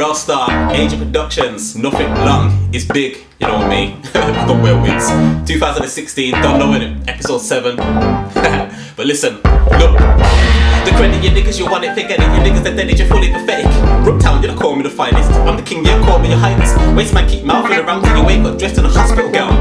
Real Star, Aj Productions, Nothing Long is big, you know what I mean? I've got wear wigs. 2016, don't know it, episode 7. but listen, look. The credit you niggas, you want it, forget it. you niggas that dead, you're fully pathetic. Brooktown, you don't call me the finest. I'm the king, you call me your highness. Waste man, keep mouthing around till you wake up dressed in a hospital gown.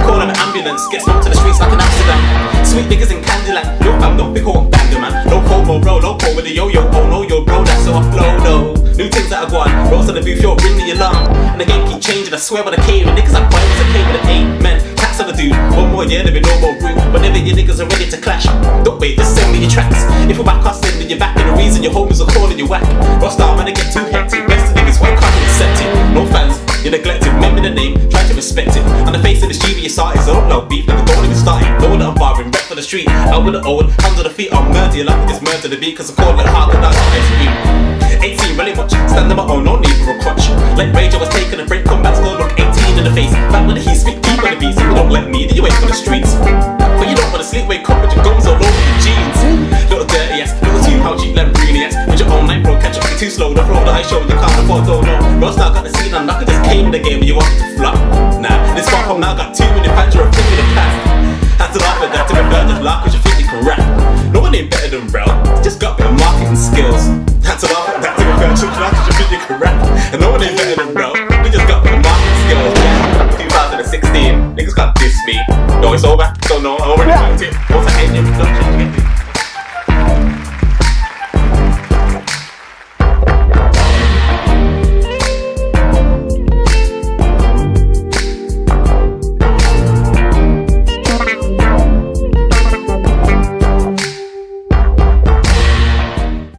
Call an ambulance, get smoked to the streets like an Amsterdam. Sweet niggas in Candyland, no fam, don't be caught banger man. No homo, bro, no call with the yo-yo, oh no, yo, bro, that's how I flow, though. New things that I go on, rolls on the booth, yo, ring the alarm. And the game keep changing, I swear when I came, and niggas like, why was I came with an amen? Tax on the dude, one more year, there be no more room. Whenever your niggas are ready to clash, don't wait, just send me your tracks. If we're back hustling, then you're back, and the reason your homies are calling you whack. Rockstar, man, they get too hectic. Best of niggas, why can't you accept it? No fans, you're neglected, remember the name, try to respect it. On the face of the dubious artist, I don't know beef, nigga, don't even start it. Know that I'm barring, rep for the street, out with the old, hands on the feet, I'm murder you like I just murder the beat, cause I call it hard, and that's Like I was taking a break, come back, score, look 18 in the face. Back when the heat spit deep on the beats, don't let me, then you wait for the streets. But you don't wanna sleep, wake up with your gums all over your jeans. Little dirty ass, little too pouchy, Lamborghini ass. With your own night, bro, catch up, too slow. The flow that I show, you can't afford, don't know. Now got the scene, and I just came in the game, and you want to flop. Nah, this far from now got too many fans, you're a king in the past. Had to laugh at that, to fair, just laugh, cause you think you can rap. No one ain't better than Rel, just got better marketing skills. Had to laugh at that, to fair, just laugh, cause you think you can rap. 2016, niggas can't diss me. No, it's over, so no, I already liked it. What's production?